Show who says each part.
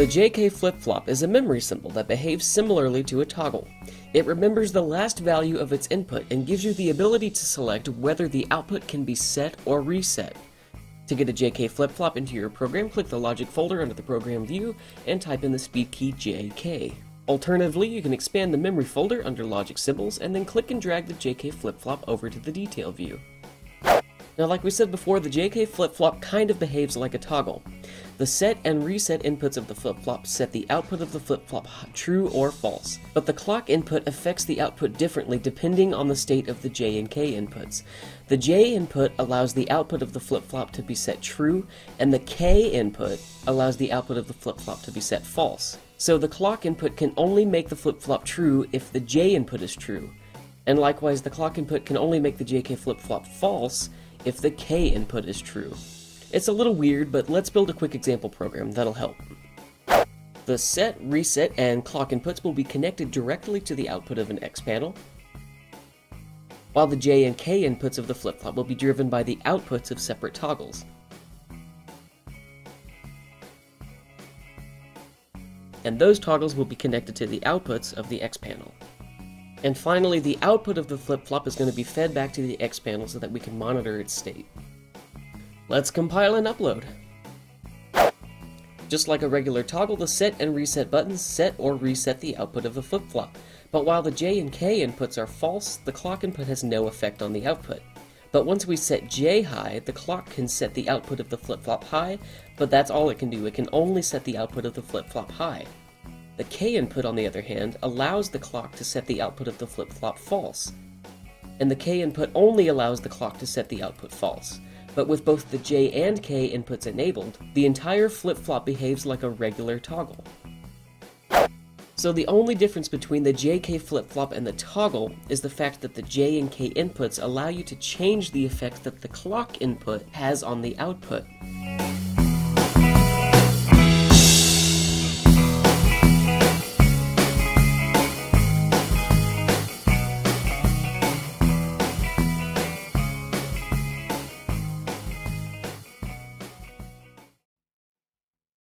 Speaker 1: The JK flip-flop is a memory symbol that behaves similarly to a toggle. It remembers the last value of its input and gives you the ability to select whether the output can be set or reset. To get a JK flip-flop into your program, click the logic folder under the program view and type in the speed key JK. Alternatively, you can expand the memory folder under logic symbols and then click and drag the JK flip-flop over to the detail view. Now like we said before, the JK flip-flop kind of behaves like a toggle. The set and reset inputs of the flip-flop set the output of the flip-flop true or false, but the clock input affects the output differently depending on the state of the J and K inputs. The J input allows the output of the flip-flop to be set true, and the K input allows the output of the flip-flop to be set false. So the clock input can only make the flip-flop true if the J input is true, and likewise the clock input can only make the JK flip-flop false if the K input is true. It's a little weird, but let's build a quick example program that'll help. The set, reset, and clock inputs will be connected directly to the output of an X panel, while the J and K inputs of the flip-flop will be driven by the outputs of separate toggles. And those toggles will be connected to the outputs of the X panel. And finally, the output of the flip-flop is going to be fed back to the X panel so that we can monitor its state. Let's compile and upload. Just like a regular toggle, the set and reset buttons set or reset the output of the flip-flop. But while the J and K inputs are false, the clock input has no effect on the output. But once we set J high, the clock can set the output of the flip-flop high, but that's all it can do. It can only set the output of the flip-flop high. The K input, on the other hand, allows the clock to set the output of the flip-flop false. And the K input only allows the clock to set the output false. But with both the J and K inputs enabled, the entire flip-flop behaves like a regular toggle. So the only difference between the JK flip-flop and the toggle is the fact that the J and K inputs allow you to change the effect that the clock input has on the output.